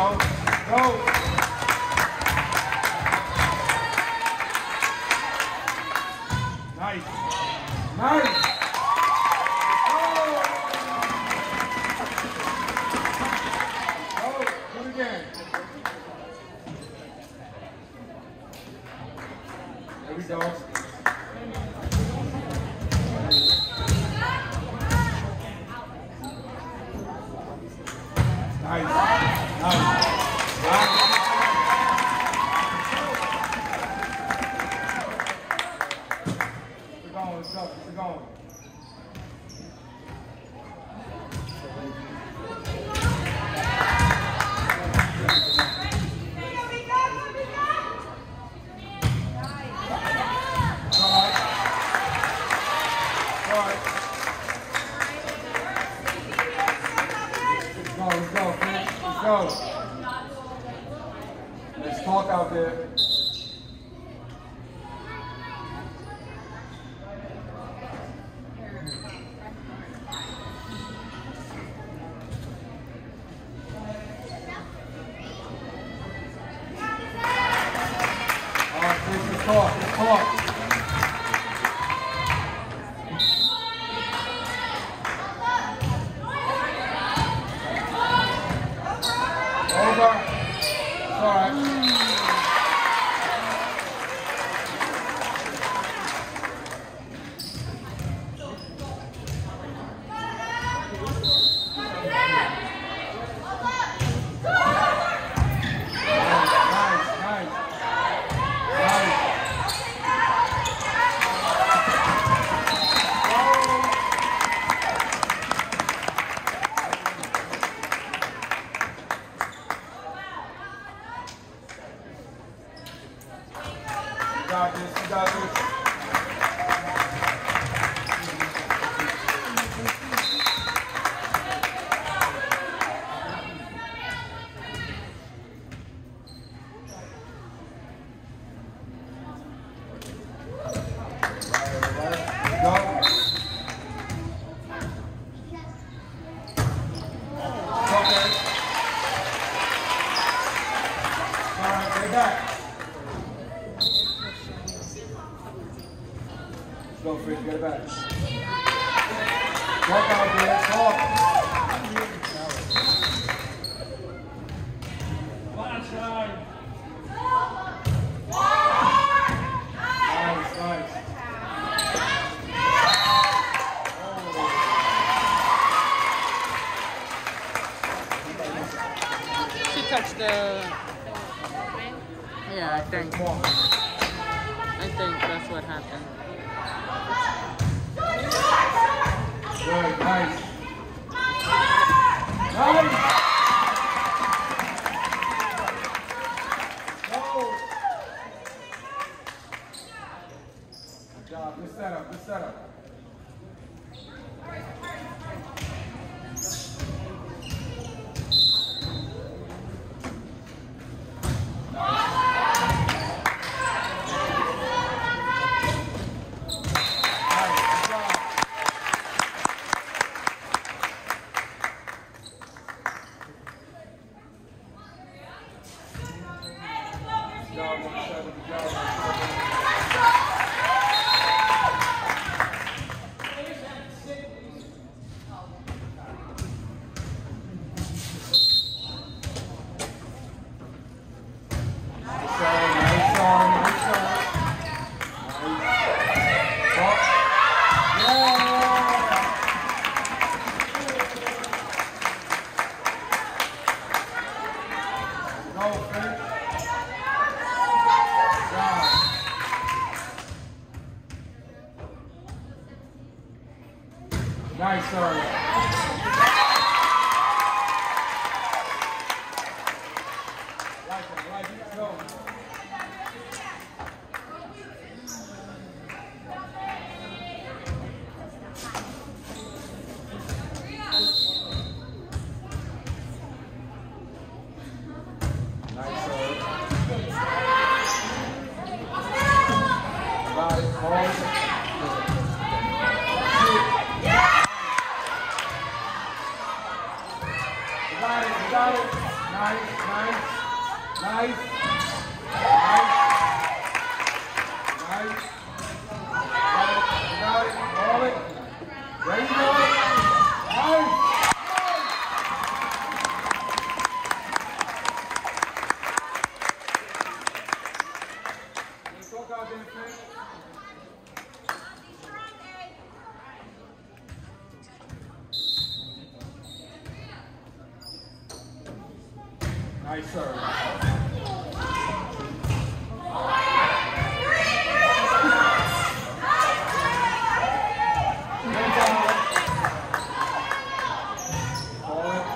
Go. Go. Yeah, I Nice, sorry.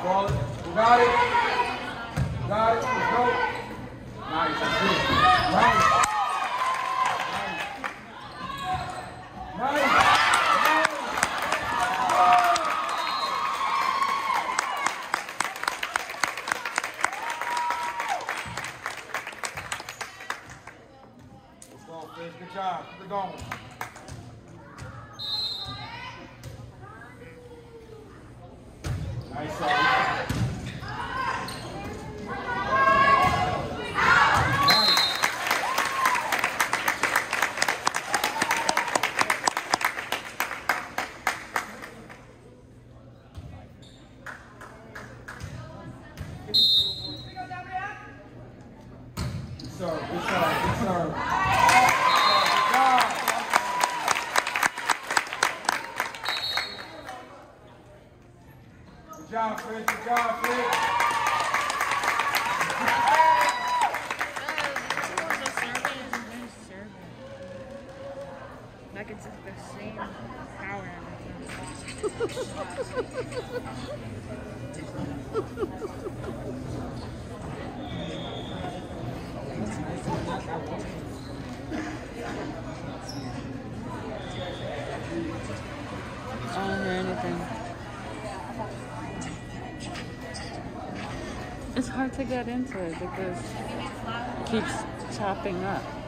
Ball it. Who got it? Who got it? Let's go. Nice. Nice. Nice. Nice. nice. It's hard to get into it because it keeps chopping up.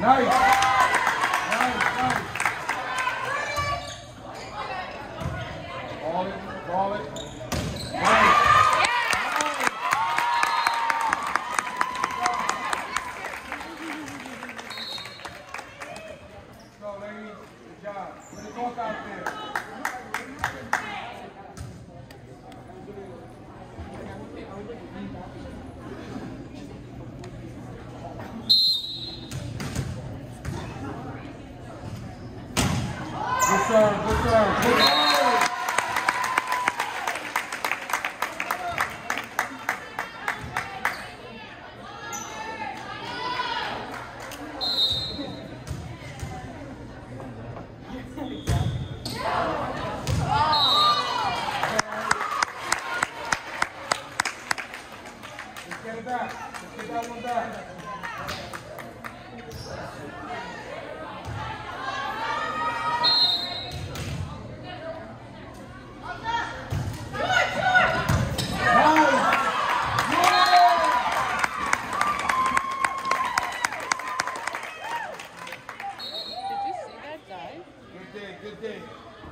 Nice.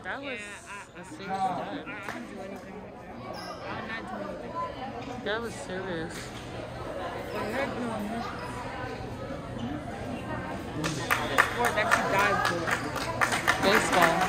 That was yeah, I, a serious I, I, I don't do anything like that. I not anything that. Was serious. Heck no. Sport. Baseball.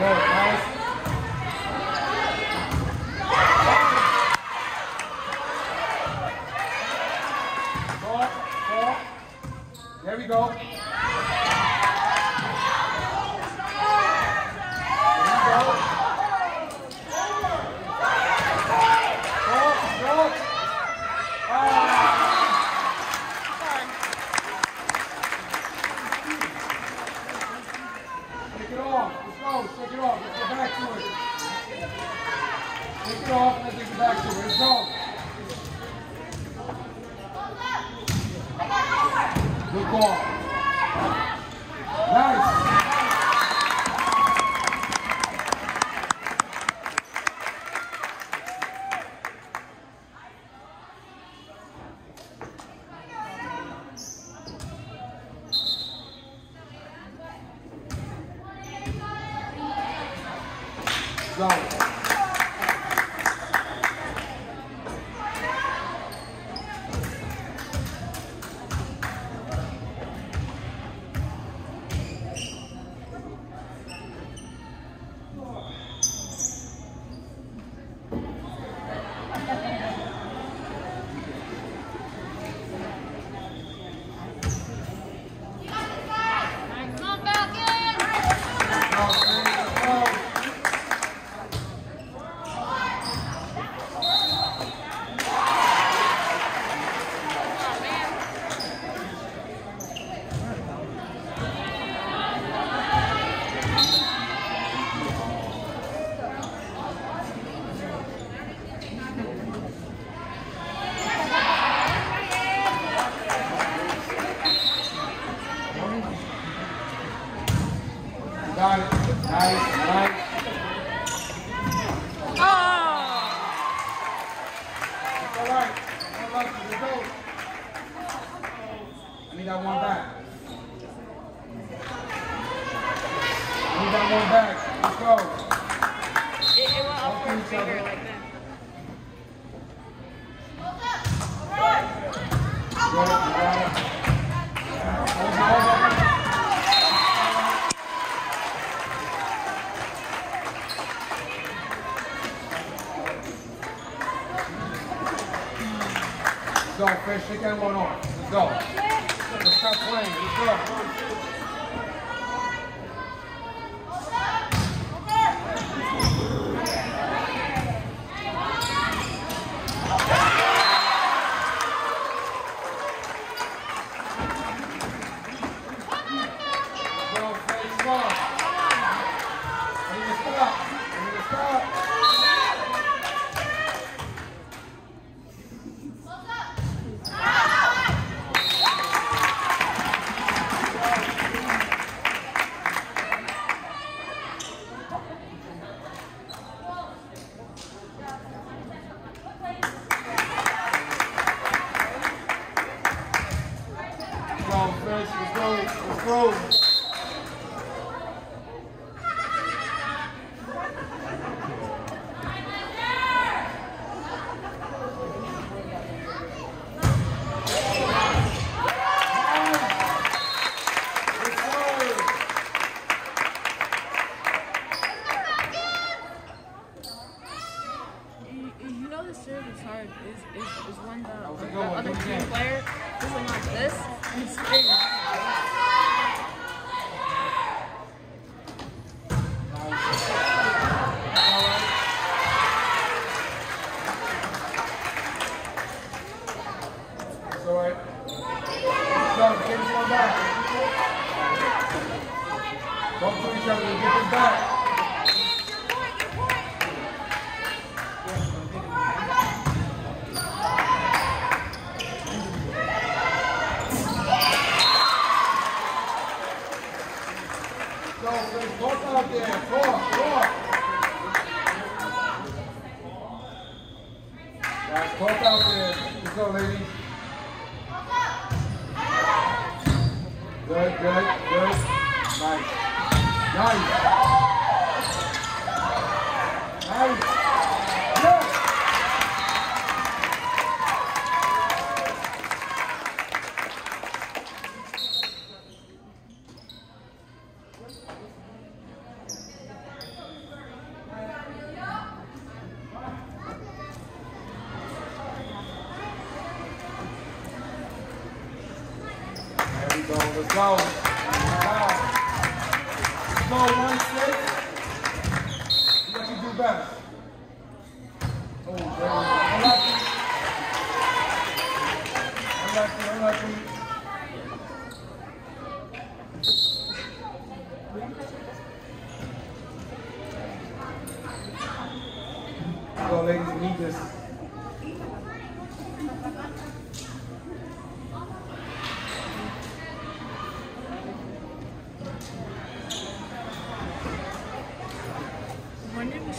Yeah.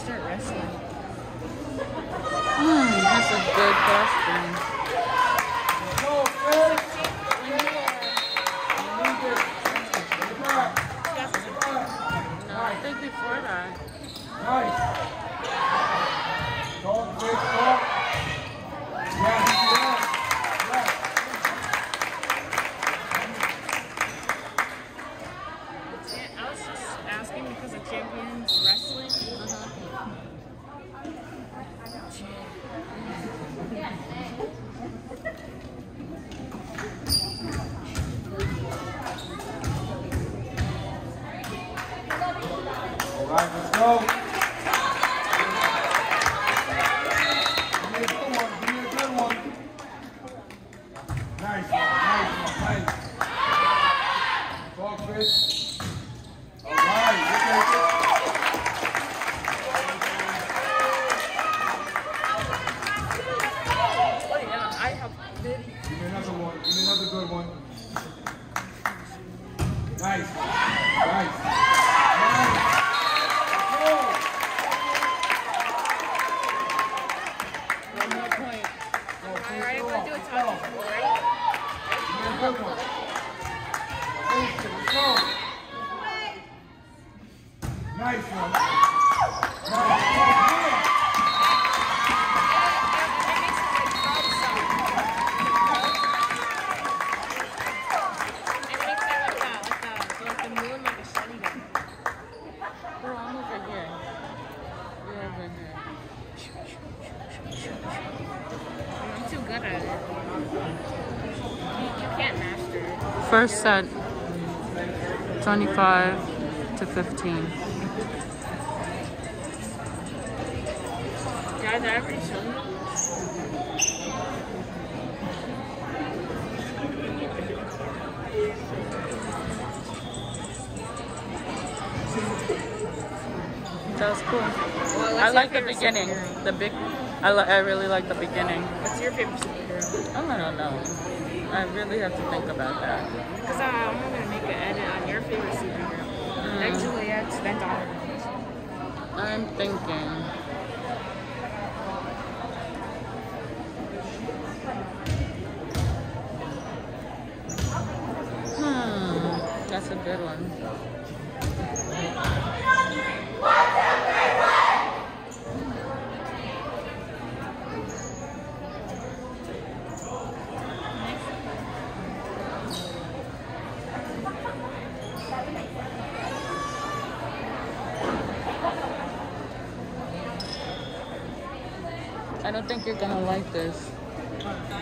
Start wrestling? Hmm, that's a good question. First set, 25 to 15. Guys, I already shown you. That was cool. Well, I like the beginning. superhero? The big. I, li- I really like the beginning. What's your favorite superhero? I don't know. I really have to think about that. Because uh, I'm gonna make an edit on your favorite superhero. Then Juliet's, then Donovan's. I'm thinking. Hmm, that's a good one. I don't think you're gonna like this,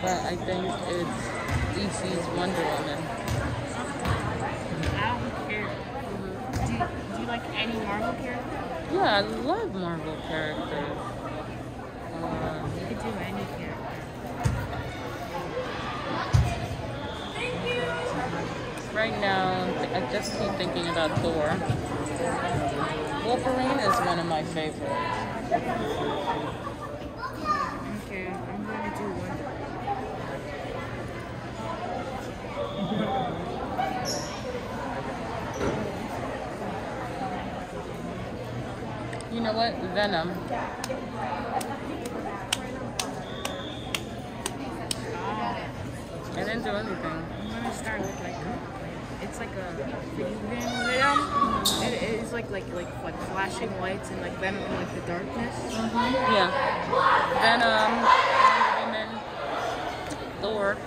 but I think it's DC's Wonder Woman. I don't care. Do you, do you like any Marvel character? Yeah, I love Marvel characters. You could do any character. right now, I just keep thinking about Thor. Wolverine is one of my favorites. Okay, I'm gonna do Wonder. Venom. I didn't do anything. I'm gonna start with like it's like a video game venom. It is like like like like flashing lights and like venom in like the darkness. Yeah. Venom, Woman, Thor.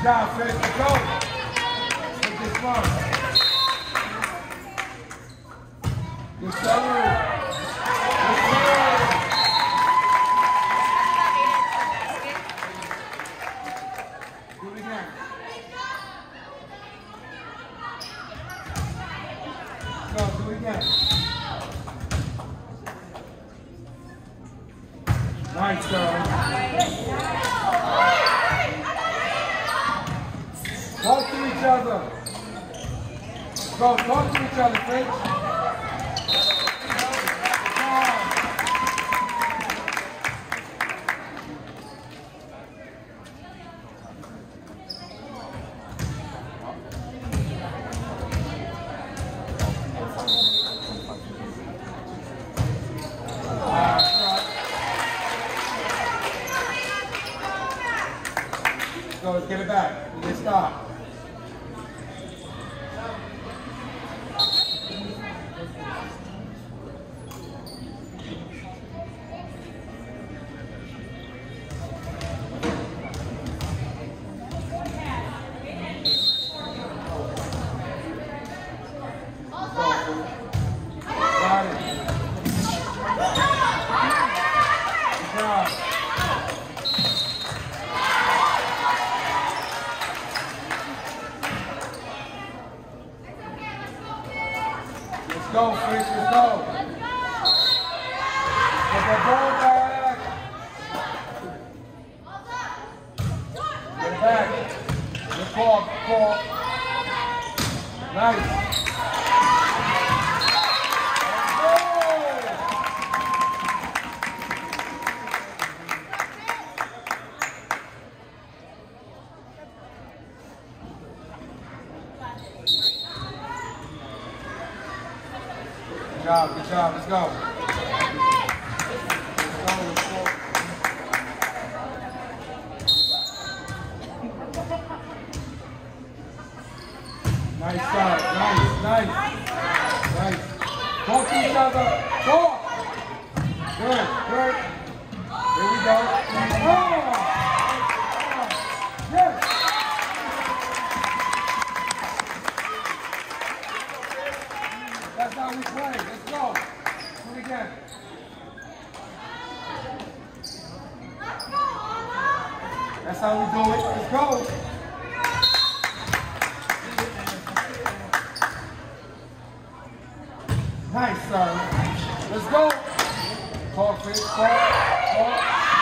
Good job, Fred. Let's go. Take this one. Good summer. Nice, sir. Let's go. Forfeit, forfeit, forfeit.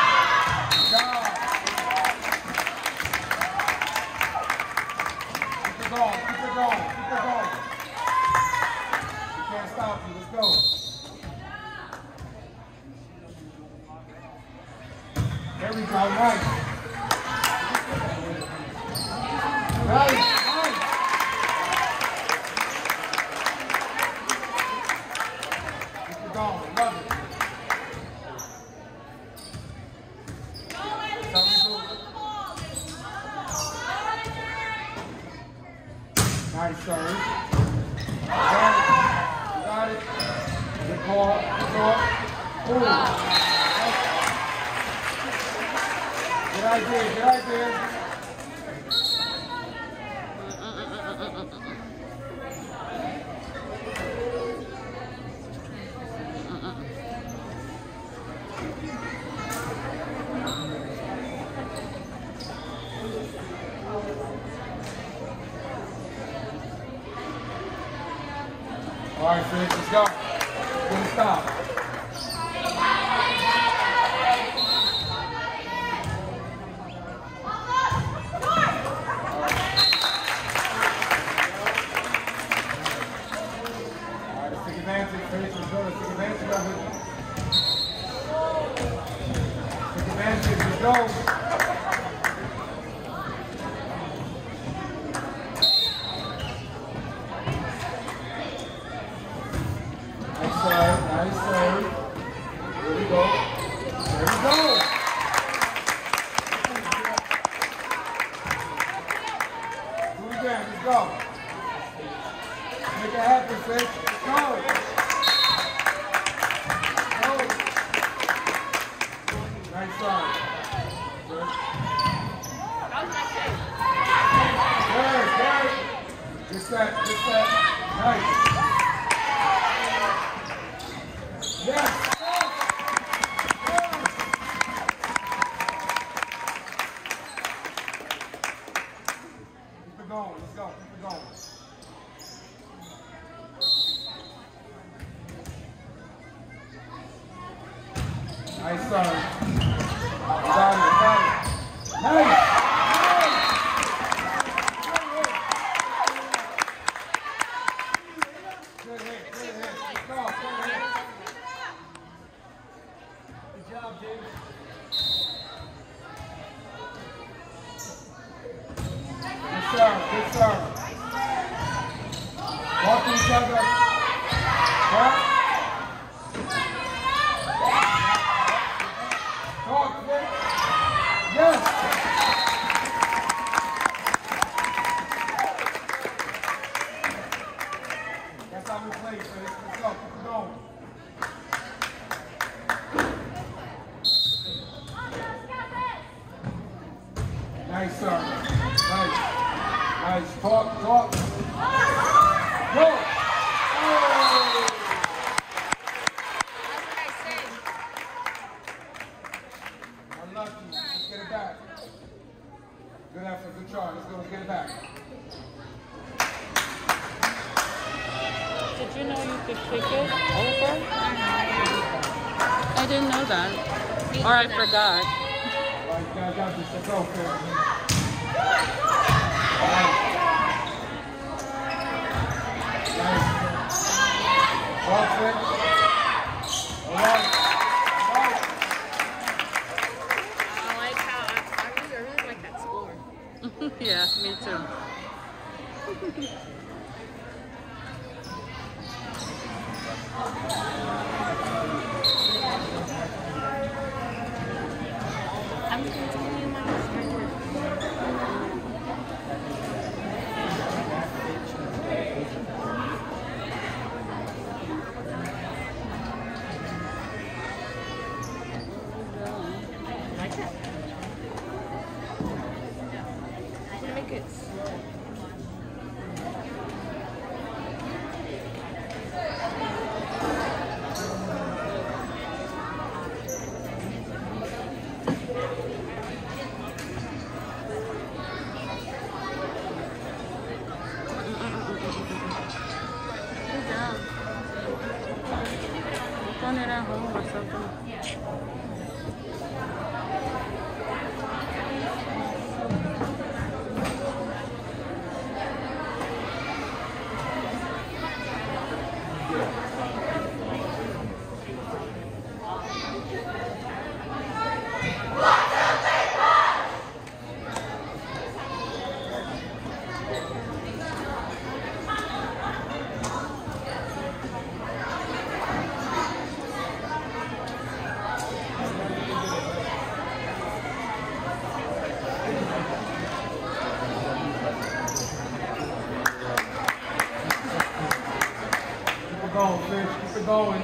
going.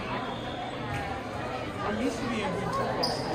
I used to being good football.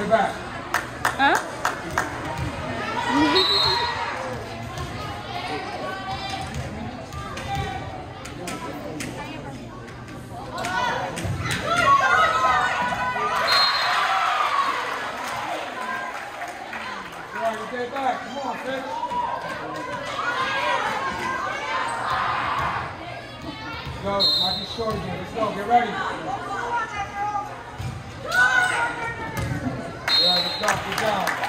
Bring back. Huh? Go! Might be Short again, let's go, get ready. Obrigado, John.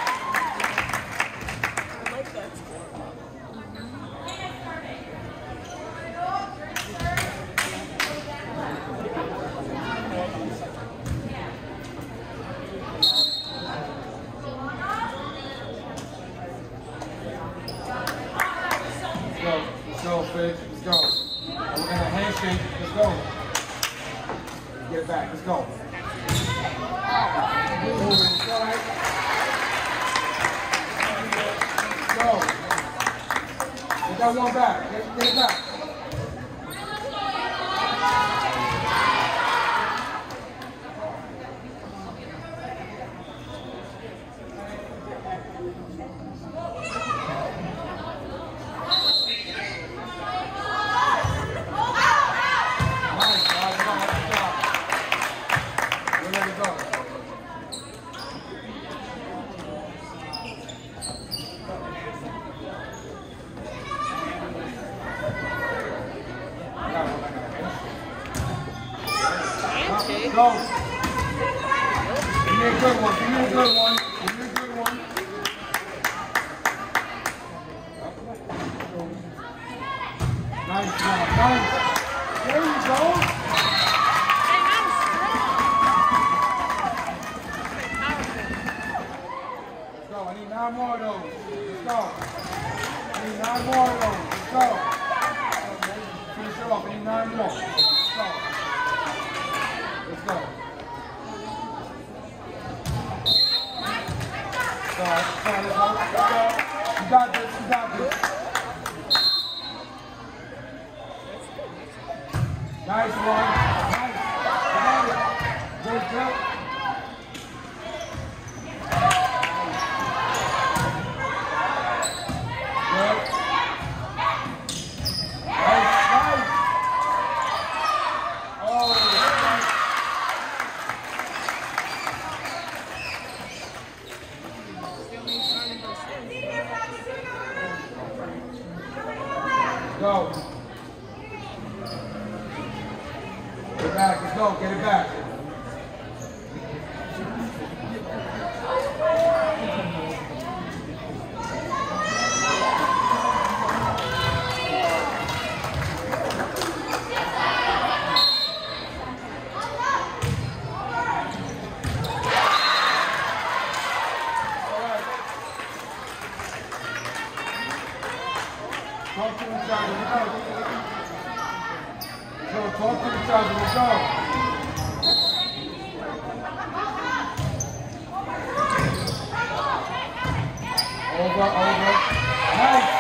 Get it back. Let's go. Get it back. Talk to each other. Let's go. Over, over. Nice.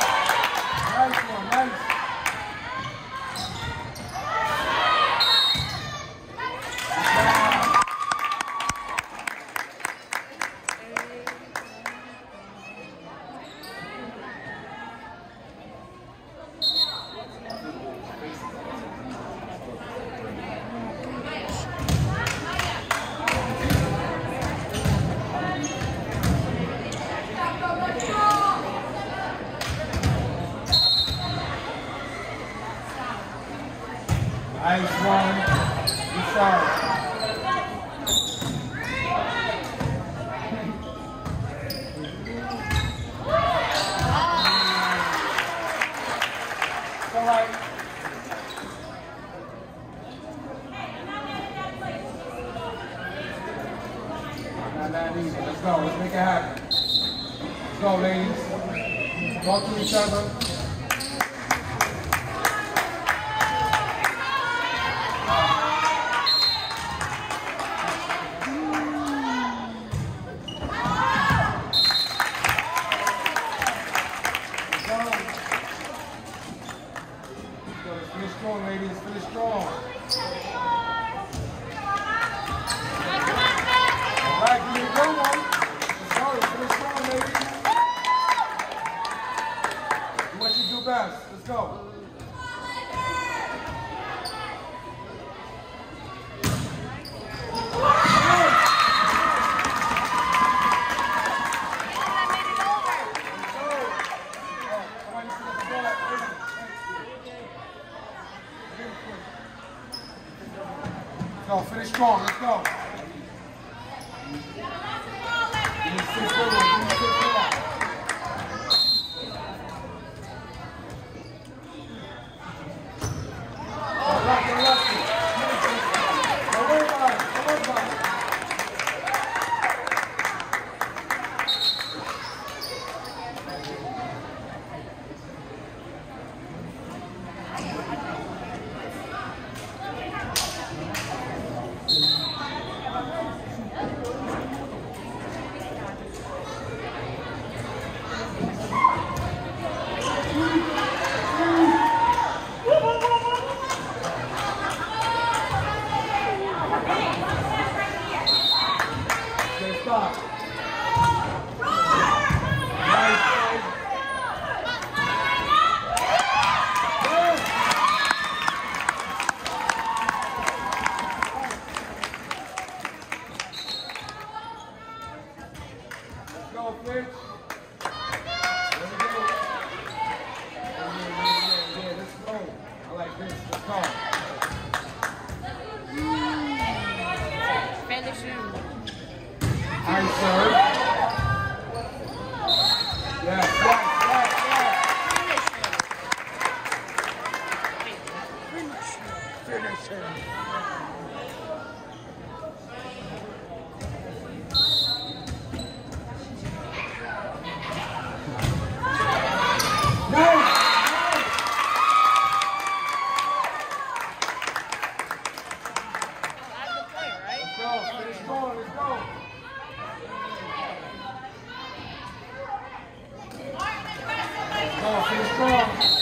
always talk to each other. Let's go. Finish strong.